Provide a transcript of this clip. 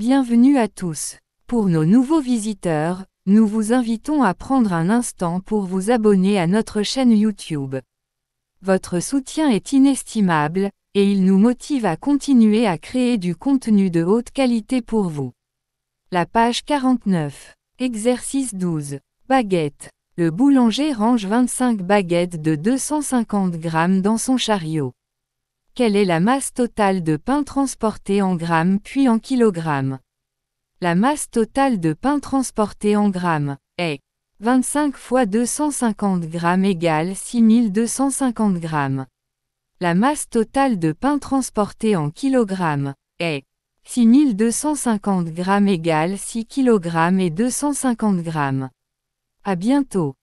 Bienvenue à tous. Pour nos nouveaux visiteurs, nous vous invitons à prendre un instant pour vous abonner à notre chaîne YouTube. Votre soutien est inestimable, et il nous motive à continuer à créer du contenu de haute qualité pour vous. La page 49. Exercice 12. Baguette. Le boulanger range 25 baguettes de 250 grammes dans son chariot. Quelle est la masse totale de pain transporté en grammes puis en kilogrammes La masse totale de pain transporté en grammes est 25 fois 250 grammes égale 6250 grammes. La masse totale de pain transporté en kilogrammes est 6250 grammes égale 6 kg et 250 grammes. À bientôt.